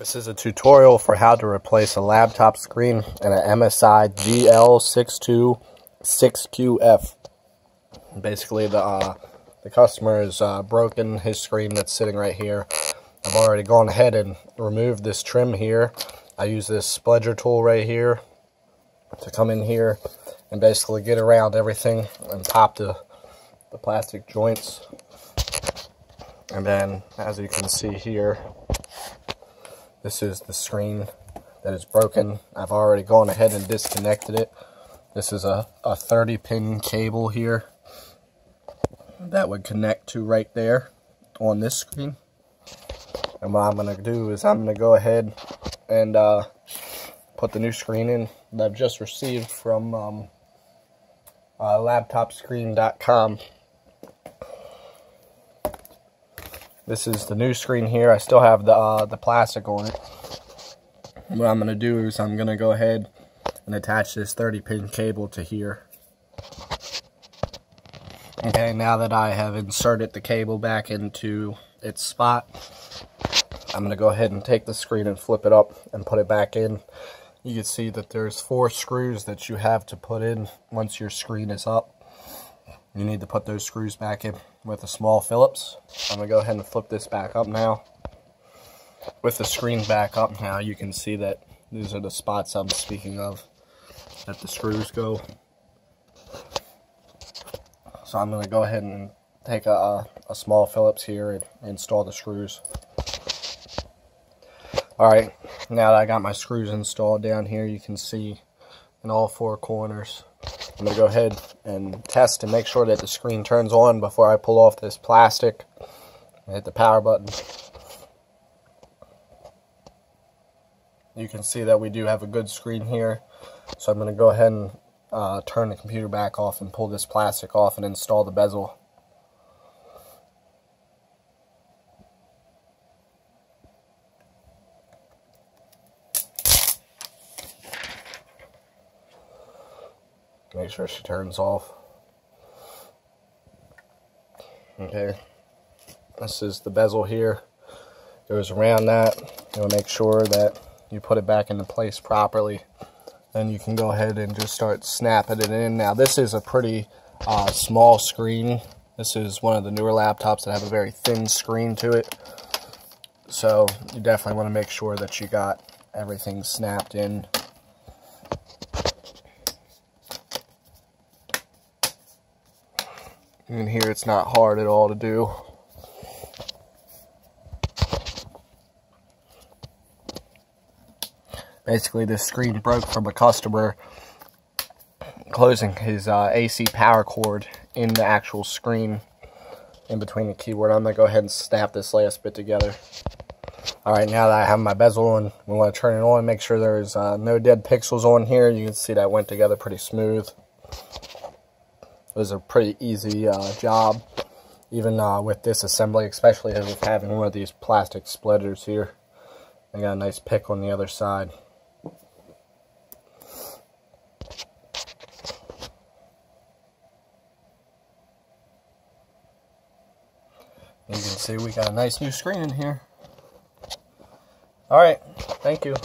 This is a tutorial for how to replace a laptop screen in an MSI GL626QF. Basically, the uh, the customer has uh, broken his screen that's sitting right here. I've already gone ahead and removed this trim here. I use this spudger tool right here to come in here and basically get around everything and pop the, the plastic joints. And then, as you can see here, this is the screen that is broken. I've already gone ahead and disconnected it. This is a, a 30 pin cable here that would connect to right there on this screen. And what I'm going to do is I'm going to go ahead and uh, put the new screen in that I've just received from um, uh, laptopscreen.com. This is the new screen here. I still have the, uh, the plastic on it. What I'm going to do is I'm going to go ahead and attach this 30 pin cable to here. Okay, now that I have inserted the cable back into its spot, I'm going to go ahead and take the screen and flip it up and put it back in. You can see that there's four screws that you have to put in once your screen is up. You need to put those screws back in with a small Phillips. I'm going to go ahead and flip this back up now. With the screen back up now, you can see that these are the spots I'm speaking of that the screws go. So I'm going to go ahead and take a, a small Phillips here and install the screws. Alright, now that I got my screws installed down here, you can see in all four corners I'm going to go ahead and test and make sure that the screen turns on before I pull off this plastic. Hit the power button. You can see that we do have a good screen here. So I'm going to go ahead and uh, turn the computer back off and pull this plastic off and install the bezel. Make sure she turns off. Okay. This is the bezel here. Goes around that. You'll make sure that you put it back into place properly. Then you can go ahead and just start snapping it in. Now this is a pretty uh, small screen. This is one of the newer laptops that have a very thin screen to it. So you definitely want to make sure that you got everything snapped in And here it's not hard at all to do. Basically, this screen broke from a customer closing his uh, AC power cord in the actual screen in between the keyboard. I'm going to go ahead and snap this last bit together. Alright, now that I have my bezel on, we want to turn it on, make sure there's uh, no dead pixels on here. You can see that went together pretty smooth. It was a pretty easy uh, job, even uh, with this assembly, especially with having one of these plastic splitters here. I got a nice pick on the other side. You can see we got a nice new screen in here. Alright, thank you.